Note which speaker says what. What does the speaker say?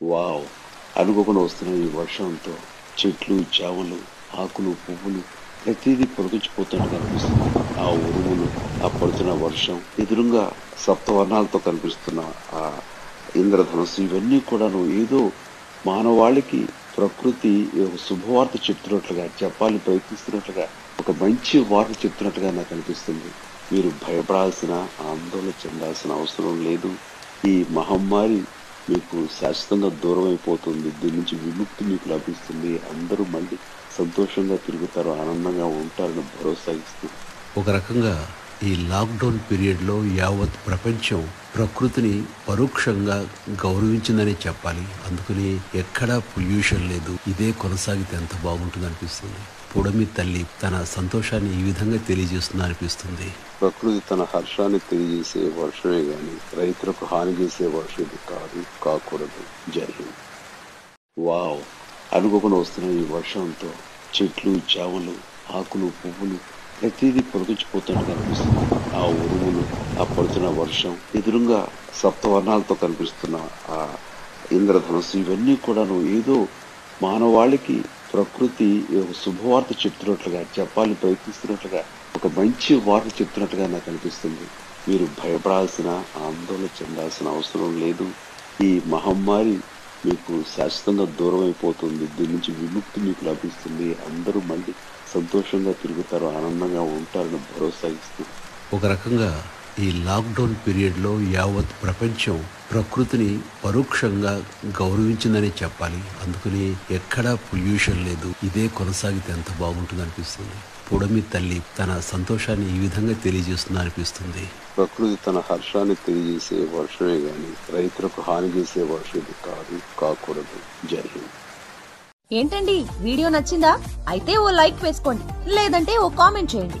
Speaker 1: Wow. అనుకోకుండా వస్తున్న ఈ వర్షంతో చెట్లు చేమలు ఆకులు పువ్వులు ప్రతిదీ పొడిగించిపోతున్నట్టు కనిపిస్తుంది. ఆ ఉరుములు ఆ పడుతున్న వర్షం ఎదురుగా సప్తవర్ణాలతో కనిపిస్తున్న ఆ ఇంద్రధనుస్సు ఇవన్నీ కూడాను ఏదో మానవాళికి ప్రకృతి ఒక శుభవార్త చెప్తున్నట్లుగా చెప్పాలని ప్రయత్నిస్తున్నట్లుగా ఒక మంచి వార్త చెప్తున్నట్లుగా నాకు అనిపిస్తుంది. మీరు భయపడాల్సిన ఆందోళన చెందాల్సిన అవసరం లేదు. ఈ మహమ్మారి మీకు శాశ్వతంగా దూరం అయిపోతుంది. దీని నుంచి విముక్తి మీకు లభిస్తుంది. అందరూ మళ్ళీ సంతోషంగా తిరుగుతారు ఆనందంగా ఉంటారని భరోసా ఇస్తూ.
Speaker 2: ఒక రకంగా ఈ లాక్డౌన్ పీరియడ్లో యావత్ ప్రపంచం ప్రకృతిని పరోక్షంగా గౌరవించిందని చెప్పాలి. అందుకని ఎక్కడా పొల్యూషన్ లేదు. ఇదే కొనసాగితే ఎంత బాగుంటుంది అనిపిస్తుంది పుడమి తల్లి తన సంతోషాన్ని ఈ విధంగా తెలియజేస్తుంది అనిపిస్తుంది
Speaker 1: ప్రకృతి తన హర్షాన్ని తెలియజేసే వర్షమే గాని రైతులకు హాని చేసే వర్షం కాదు కాకూడదు. జై హింద్. వావ్! అనుకోకుండా వస్తున్న ఈ వర్షంతో చెట్లు చేమలు ఆకులు పువ్వులు ప్రతిదీ పొలగించిపోతున్నట్టు కనిపిస్తుంది. ఆ ఉరుములు ఆ పడుతున్న వర్షం ఎదురుగా సప్తవర్ణాలతో కనిపిస్తున్న ఆ ఇంద్రధనుస్సు ఇవన్నీ కూడాను ఏదో మానవాళికి ప్రకృతి ఒక శుభవార్త చెప్తున్నట్లుగా చెప్పాలని ప్రయత్నిస్తున్నట్లుగా ఒక మంచి వార్త చెప్తున్నట్లుగా నాకు అనిపిస్తుంది. మీరు భయపడాల్సిన ఆందోళన చెందాల్సిన అవసరం లేదు. ఈ మహమ్మారి మీకు శాశ్వతంగా దూరం అయిపోతుంది దీని నుంచి విముక్తి మీకు లభిస్తుంది. అందరూ మళ్ళీ సంతోషంగా తిరుగుతారు ఆనందంగా ఉంటారని భరోసా ఇస్తూ.
Speaker 2: ఒక రకంగా ఈ లాక్డౌన్ పీరియడ్లో యావత్ ప్రపంచం ప్రకృతిని పరోక్షంగా గౌరవించిందని చెప్పాలి. అందుకని ఎక్కడా పొల్యూషన్ లేదు. ఇదే కొనసాగితే ఎంత బాగుంటుంది అనిపిస్తుంది. పుడమి తల్లి తన సంతోషాన్ని ఈ విధంగా తెలియజేస్తుంది అనిపిస్తుంది.
Speaker 1: ప్రకృతి తన హర్షాన్ని తెలియజేసే వర్షమే గాని రైతులకు హాని చేసే వర్షం కాదు కాకూడదు. జై హింద్.
Speaker 3: ఏంటండి? వీడియో నచ్చిందా? అయితే ఓ లైక్ వేసుకోండి. లేదంటే ఓ కామెంట్ చేయండి.